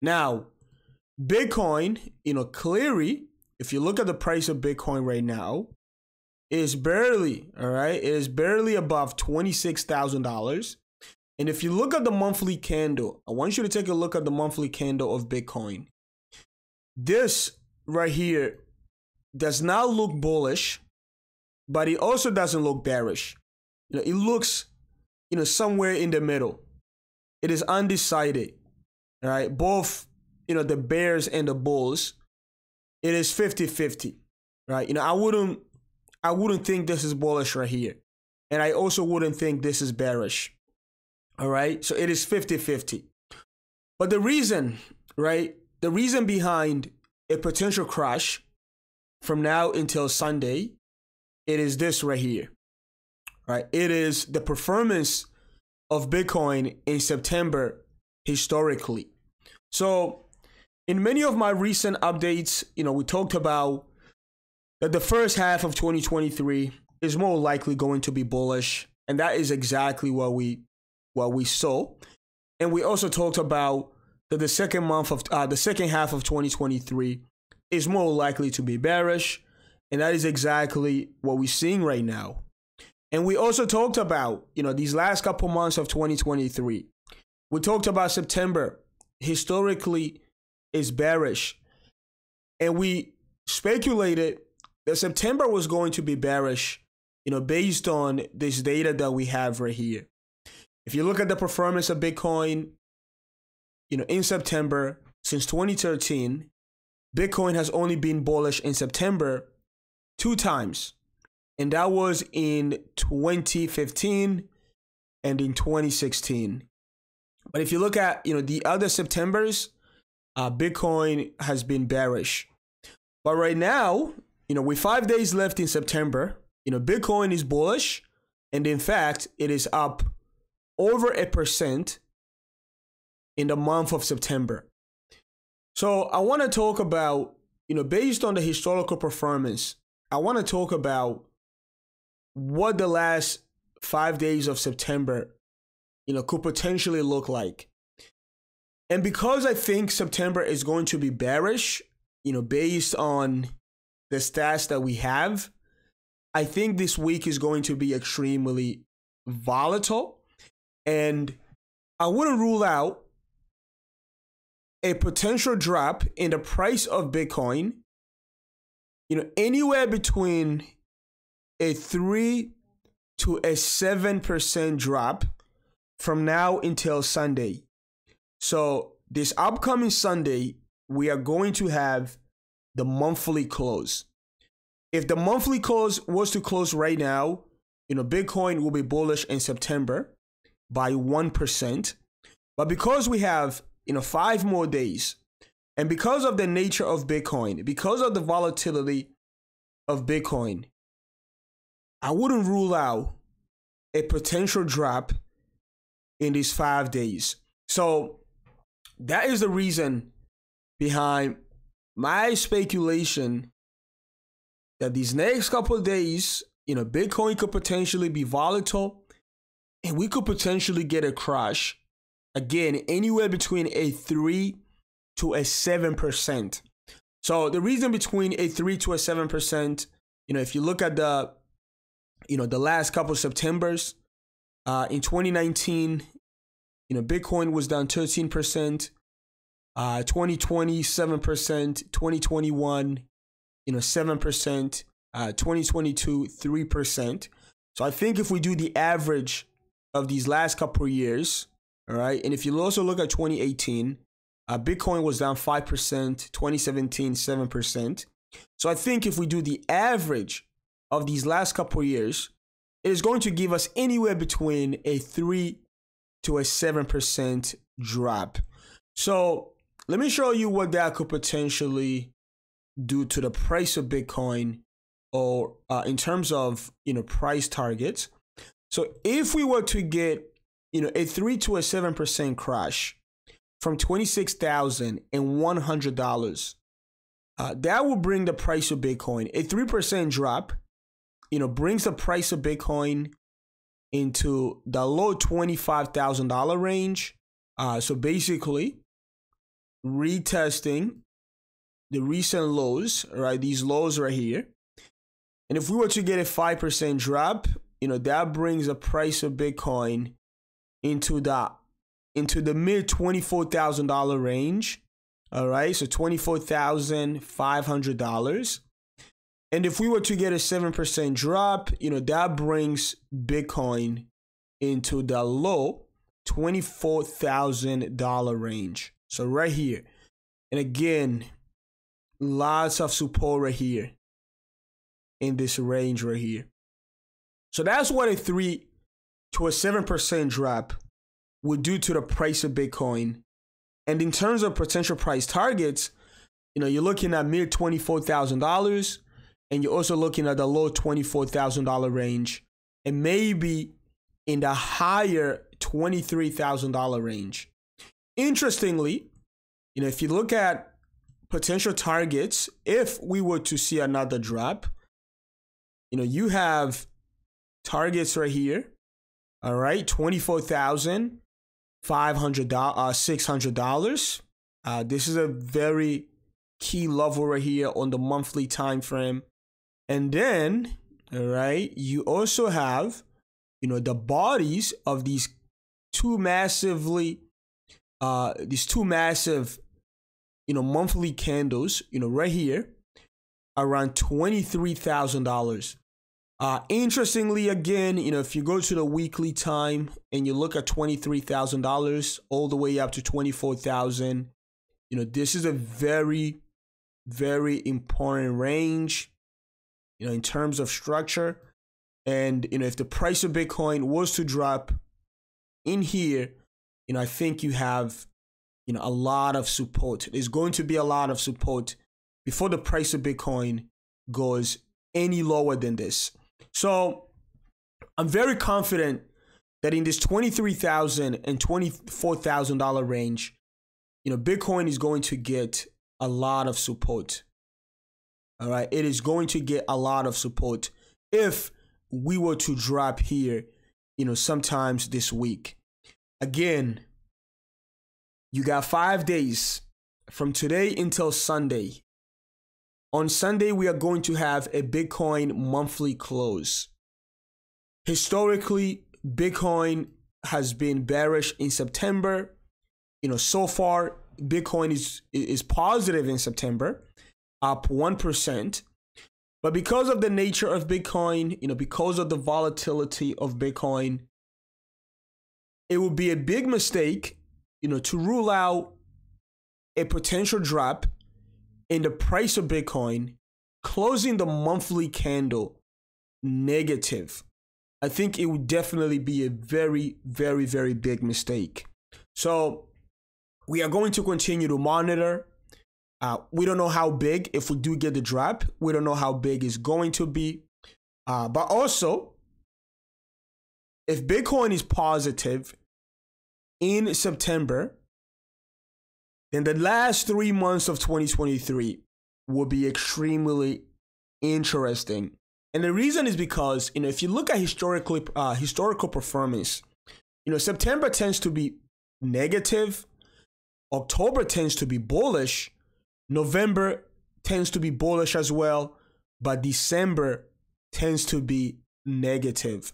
Now, Bitcoin, you know, clearly, if you look at the price of Bitcoin right now, is barely, all right, it is barely above $26,000. And if you look at the monthly candle, I want you to take a look at the monthly candle of Bitcoin. This right here does not look bullish, but it also doesn't look bearish. You know, it looks, you know, somewhere in the middle. It is undecided. Right. Both, you know, the bears and the bulls, it is 50-50. Right. You know, I wouldn't I wouldn't think this is bullish right here. And I also wouldn't think this is bearish. All right. So it is 50-50. But the reason, right? The reason behind a potential crash from now until Sunday, it is this right here. Right? It is the performance of Bitcoin in September historically. So, in many of my recent updates, you know, we talked about that the first half of 2023 is more likely going to be bullish, and that is exactly what we what we saw. And we also talked about that the second month of uh, the second half of 2023 is more likely to be bearish, and that is exactly what we're seeing right now. And we also talked about, you know, these last couple months of 2023. We talked about September historically is bearish. And we speculated that September was going to be bearish, you know, based on this data that we have right here. If you look at the performance of Bitcoin, you know, in September since 2013, Bitcoin has only been bullish in September two times. And that was in 2015 and in 2016. But if you look at, you know, the other Septembers, uh, Bitcoin has been bearish. But right now, you know, with five days left in September, you know, Bitcoin is bullish. And in fact, it is up over a percent in the month of September. So I want to talk about, you know, based on the historical performance, I want to talk about what the last five days of September, you know, could potentially look like. And because I think September is going to be bearish, you know, based on the stats that we have, I think this week is going to be extremely volatile. And I wouldn't rule out a potential drop in the price of Bitcoin, you know, anywhere between a 3 to a 7% drop from now until Sunday. So, this upcoming Sunday, we are going to have the monthly close. If the monthly close was to close right now, you know, Bitcoin will be bullish in September by 1%. But because we have you know, five more days. And because of the nature of Bitcoin, because of the volatility of Bitcoin, I wouldn't rule out a potential drop in these five days. So that is the reason behind my speculation that these next couple days, you know, Bitcoin could potentially be volatile and we could potentially get a crash again anywhere between a 3 to a 7%. So the reason between a 3 to a 7%, you know, if you look at the you know, the last couple of Septembers uh in 2019, you know, Bitcoin was down 13%, uh 2020 7%, 2021, you know, 7%, uh 2022 3%. So I think if we do the average of these last couple of years, all right. And if you also look at 2018, uh, Bitcoin was down 5%, 2017, 7%. So I think if we do the average of these last couple of years, it is going to give us anywhere between a 3 to a 7% drop. So let me show you what that could potentially do to the price of Bitcoin or uh, in terms of, you know, price targets. So if we were to get you know, a three to a seven percent crash from twenty six thousand and one hundred dollars. Uh, that will bring the price of Bitcoin. A three percent drop, you know, brings the price of Bitcoin into the low twenty five thousand dollar range. Uh, so basically, retesting the recent lows, right? These lows right here. And if we were to get a 5% drop, you know, that brings the price of Bitcoin into the into the mid $24,000 range. All right, so $24,500. And if we were to get a 7% drop, you know, that brings Bitcoin into the low $24,000 range. So right here. And again, lots of support right here in this range right here. So that's what a 3 to a 7% drop would do to the price of Bitcoin. And in terms of potential price targets, you know, you're looking at mere $24,000 and you're also looking at the low $24,000 range and maybe in the higher $23,000 range. Interestingly, you know, if you look at potential targets, if we were to see another drop, you know, you have targets right here. All right, twenty-four thousand five hundred uh, six hundred dollars. Uh, this is a very key level right here on the monthly time frame, and then all right, you also have, you know, the bodies of these two massively, uh, these two massive, you know, monthly candles. You know, right here, around twenty three thousand dollars. Uh, interestingly, again, you know, if you go to the weekly time and you look at $23,000 all the way up to 24,000, you know, this is a very, very important range, you know, in terms of structure. And, you know, if the price of Bitcoin was to drop in here, you know, I think you have, you know, a lot of support. There's going to be a lot of support before the price of Bitcoin goes any lower than this. So I'm very confident that in this $23,000 and $24,000 range, you know, Bitcoin is going to get a lot of support. All right. It is going to get a lot of support if we were to drop here, you know, sometimes this week. Again, you got five days from today until Sunday on Sunday, we are going to have a Bitcoin monthly close. Historically, Bitcoin has been bearish in September. You know, so far, Bitcoin is, is positive in September, up 1%. But because of the nature of Bitcoin, you know, because of the volatility of Bitcoin, it would be a big mistake, you know, to rule out a potential drop in the price of Bitcoin closing the monthly candle negative, I think it would definitely be a very, very, very big mistake. So we are going to continue to monitor. Uh, we don't know how big, if we do get the drop, we don't know how big it's going to be. Uh, but also, if Bitcoin is positive in September, then the last three months of 2023 will be extremely interesting. And the reason is because, you know, if you look at historically uh, historical performance, you know, September tends to be negative, October tends to be bullish, November tends to be bullish as well, but December tends to be negative.